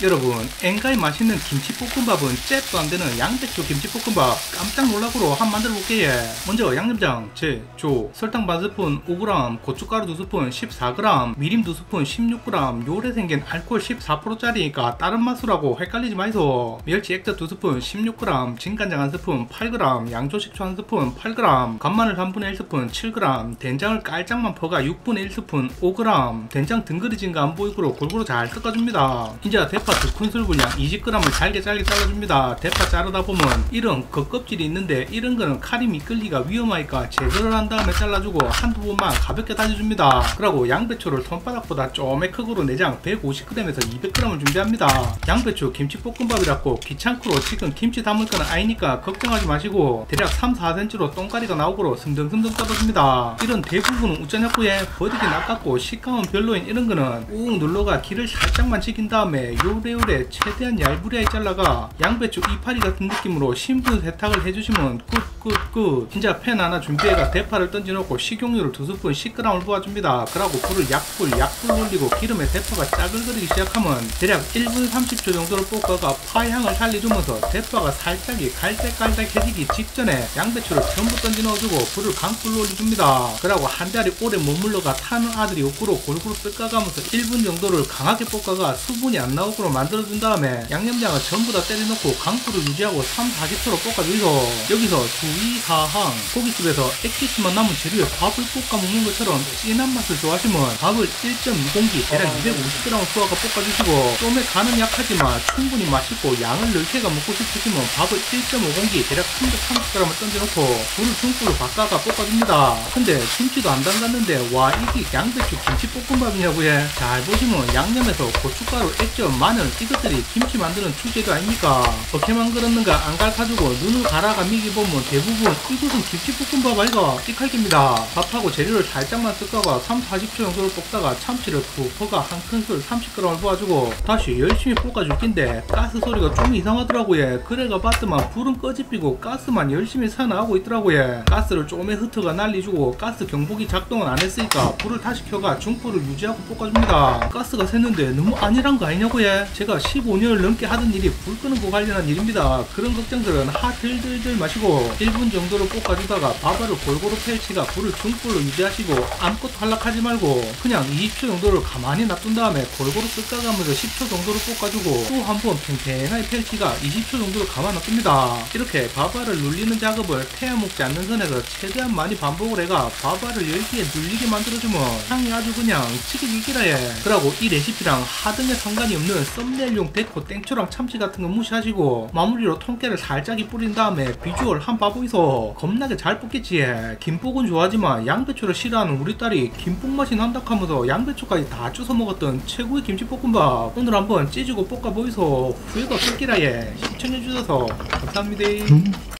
여러분 엔가이 맛있는 김치볶음밥은 잽도 안되는 양배추 김치볶음밥 깜짝 놀라고로 함 만들어 볼게요. 먼저 양념장 제조 설탕 반스푼 5g 고춧가루 2스푼 14g 미림 2스푼 16g 요래 생긴 알코올 14%짜리니까 다른 맛술하고 헷갈리지 마이소. 멸치 액젓 2스푼 16g 진간장 1스푼 8g 양조식초 1스푼 8g 간마늘 3분의 1스푼 7g 된장을 깔짝만 퍼가 6분의 1스푼 5g 된장 등그리 진 거 안 보이고로 골고루 잘 섞어줍니다. 이제 대파 대파 두 큰술 분량 20g을 잘게 잘게 잘라줍니다. 대파 자르다 보면 이런 겉 껍질이 있는데 이런 거는 칼이 미끌리가 위험하니까 제거를 한 다음에 잘라주고 한두 번만 가볍게 다져줍니다. 그리고 양배추를 손바닥보다 쪼매 크기로 내장 150g에서 200g을 준비합니다. 양배추 김치볶음밥이라고 귀찮고로 지금 김치 담을 거는 아니니까 걱정하지 마시고 대략 3, 4cm로 똥가리가 나오고로 슴등슴등 떨어집니다. 이런 대부분은 우짜냐고에 버리긴 아깝고 식감은 별로인 이런 거는 꾹 눌러가 기를 살짝만 지킨 다음에 요 요래요래 최대한 얇으리하게 잘라가 양배추 이파리 같은 느낌으로 신분 세탁을 해주시면 Good good good. 진짜 팬 하나 준비해가 대파를 던져놓고 식용유를 두 스푼 10g을 부어줍니다. 그러고 불을 약불 약불 올리고 기름에 대파가 짜글거리기 시작하면 대략 1분 30초 정도를 볶아가 파향을 살려주면서 대파가 살짝이 갈색갈색해지기 직전에 양배추를 전부 던져 넣어주고 불을 강불로 올려줍니다. 그러고 한 자리 오래 머물러가 타는 아들이 없그로 골고루 뜯어가면서 1분 정도를 강하게 볶아가 수분이 안 나오고로 강불로 만들어준 다음에 양념장을 전부 다 때려넣고 강불을 유지하고 3, 40초로 볶아주이소. 여기서 주의 사항. 고깃집에서 액기스만 남은 재료에 밥을 볶아 먹는 것처럼 진한 맛을 좋아하시면 밥을 1.2공기 대략 250g 수화가 볶아주시고 좀에 간은 약하지만 충분히 맛있고 양을 넓게가 먹고 싶으시면 밥을 1.5공기 대략 330g을 던져놓고 불을 중불로 바꿔가 볶아줍니다. 근데 김치도 안 담갔는데 와 이게 양배추 김치볶음밥이냐고요? 잘 보시면 양념에서 고춧가루 액젓 마늘 이것들이 김치 만드는 주재료 아닙니까? 어떻게만 그렇는가 안 갈아주고 눈을 갈아가 미기 보면 대부분 이것은 김치볶음밥 아이가 찍할깁니다. 밥하고 재료를 살짝만 뜯다가 3, 40초 정도를 볶다가 참치를 푹 퍼가 한 큰술 30g을 부어주고 다시 열심히 볶아줄 낀데 가스 소리가 좀 이상하더라고요. 그래가 봤더만 불은 꺼지피고 가스만 열심히 새나오고 있더라고요. 가스를 좀에 흩어가 날리주고 가스 경보기 작동은 안 했으니까 불을 다시 켜가 중불을 유지하고 볶아줍니다. 가스가 샜는데 너무 안일한 거 아니냐고요 제가 15년을 넘게 하던 일이 불 끄는 거 관련한 일입니다. 그런 걱정들은 하 들들들 마시고 1분 정도로 볶아주다가 밥알을 골고루 펼치가 불을 중불로 유지하시고 아무것도 한락하지 말고 그냥 20초 정도를 가만히 놔둔 다음에 골고루 뜯어가면서 10초 정도로 볶아주고 또 한 번 팽팽하게 펼치가 20초 정도로 가만 놔둡니다. 이렇게 밥알을 눌리는 작업을 태워 먹지 않는 선에서 최대한 많이 반복을 해가 밥알을 열기에 눌리게 만들어주면 향이 아주 그냥 치기기기라예. 그러고 이 레시피랑 하등의 상관이 없는 썸네일용 데코 땡초랑 참치 같은 거 무시하시고 마무리로 통깨를 살짝이 뿌린 다음에 비주얼 한 바보이소. 겁나게 잘 볶겠지. 김볶은 좋아하지만 양배추를 싫어하는 우리 딸이 김볶 맛이 난다 하면서 양배추까지 다 주워 먹었던 최고의 김치볶음밥. 오늘 한번 찌주고 볶아보이소. 후회가 없겠기라 예 시청해주셔서 감사합니다